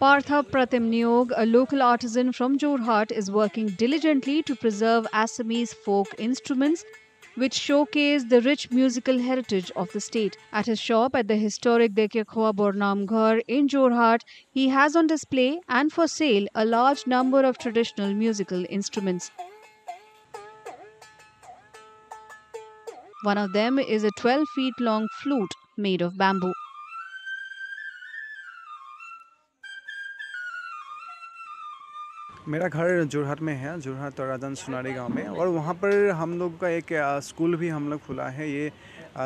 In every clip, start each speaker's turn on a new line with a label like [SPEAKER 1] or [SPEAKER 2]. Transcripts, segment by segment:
[SPEAKER 1] Partha Pratim Niog, a local artisan from Jorhat, is working diligently to preserve Assamese folk instruments which showcase the rich musical heritage of the state. At his shop at the historic Dekya Khoa Bornam Ghar in Jorhat, he has on display and for sale a large number of traditional musical instruments. One of them is a 12 feet long flute made of bamboo.
[SPEAKER 2] मेरा घर जोरहाट में है, जोरहाट और राजन सुनारी गाँव में, और वहाँ पर हम लोग का एक स्कूल भी हम लोग खुला है। ये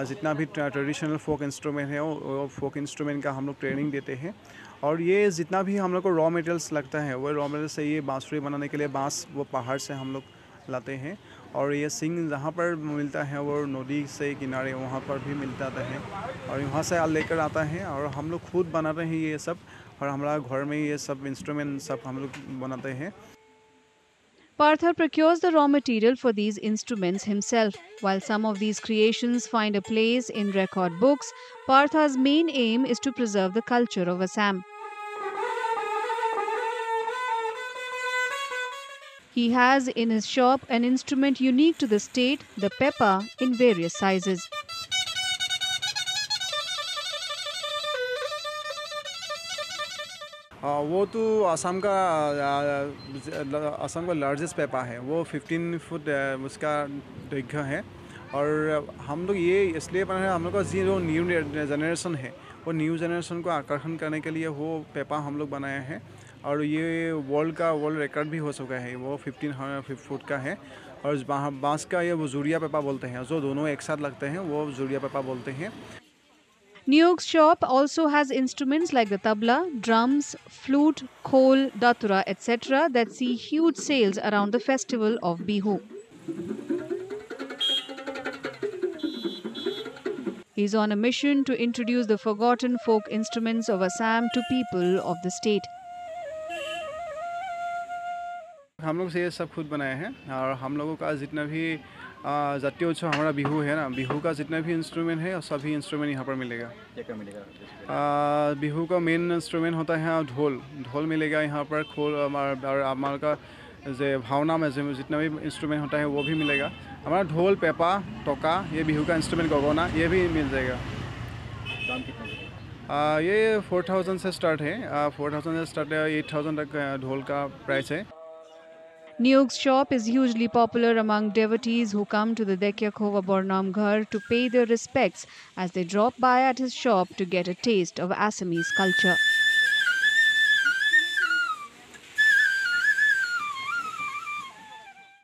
[SPEAKER 2] जितना भी ट्रेडिशनल फोक इंस्ट्रूमेंट है, वो फोक इंस्ट्रूमेंट का हम लोग ट्रेनिंग देते हैं। और ये जितना भी हम लोग को रॉ मटेरियल्स लगता है, वो रॉ मटेरियल से ये बाँसुरी बनाने के लिए बाँस वो पहाड़ से हम लोग लाते हैं। और ये सिंग जहाँ पर मिलता है, वो नदी से किनारे वहाँ पर भी मिलता है। और वहाँ से लेकर आता है, और हम लोग खुद बनाते हैं ये सब। और हमारा घर में ये सब इंस्ट्रूमेंट सब हम लोग बनाते हैं
[SPEAKER 1] Partha procures the raw material for these instruments himself. While some of these creations find a place in record books, Partha's main aim is to preserve the culture of Assam. He has in his shop an instrument unique to the state, the pepa, in various sizes.
[SPEAKER 2] वो तो असम का असम का largest Peppa है। वो 15 foot उसका दैर्घ्य है। और हम लोग ये इसलिए बना है, हम लोग का जी जो न्यू जनरेशन है, वो न्यू जनरेशन को आकर्षण करने के लिए वो पेपा हम लोग बनाए हैं। और ये वर्ल्ड का वर्ल्ड रिकॉर्ड भी हो चुका है। वो फिफ्टीन फुट का है। और बाँस का ये वो जूरिया पेपा बोलते हैं। जो दोनों एक साथ लगते हैं, वो जूरिया पेपा बोलते हैं।
[SPEAKER 1] Neog's shop also has instruments like the tabla, drums, flute, khol, datura, etc. that see huge sales around the festival of Bihu. He is on a mission to introduce the forgotten folk instruments of Assam to people of the state.
[SPEAKER 2] हम लोग से ये सब खुद बनाए हैं और हम लोगों का जितना भी जातीय उत्सव हमारा बिहू है ना बिहू का जितना भी इंस्ट्रूमेंट है सभी इंस्ट्रूमेंट यहाँ पर मिलेगा। क्या मिलेगा? बिहू का मेन इंस्ट्रूमेंट होता है ढोल। ढोल मिलेगा यहाँ पर खोल और हमारे का जो भावना में जितना भी इंस्ट्रूमेंट होता है वो भी मिलेगा। हमारा ढोल पेपा टोका ये बिहू का इंस्ट्रूमेंट गगोना ये भी मिल जाएगा। दाम कितना ये फोर थाउज़ेंड से स्टार्ट है। फोर थाउज़ेंड से स्टार्ट है एट थाउज़ेंड तक ढोल का प्राइस है।
[SPEAKER 1] Neog's shop is hugely popular among devotees who come to the Dekyakhova Bornam Ghar to pay their respects as they drop by at his shop to get a taste of Assamese culture.